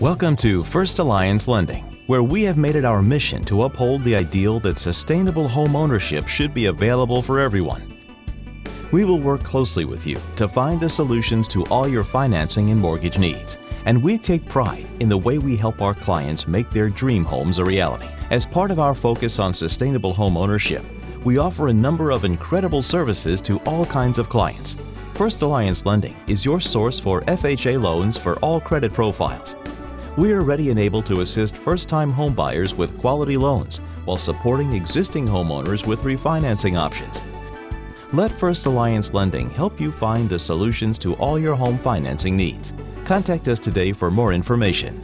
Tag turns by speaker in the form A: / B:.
A: Welcome to First Alliance Lending, where we have made it our mission to uphold the ideal that sustainable home ownership should be available for everyone. We will work closely with you to find the solutions to all your financing and mortgage needs. And we take pride in the way we help our clients make their dream homes a reality. As part of our focus on sustainable home ownership, we offer a number of incredible services to all kinds of clients. First Alliance Lending is your source for FHA loans for all credit profiles. We are ready and able to assist first-time homebuyers with quality loans while supporting existing homeowners with refinancing options. Let First Alliance Lending help you find the solutions to all your home financing needs. Contact us today for more information.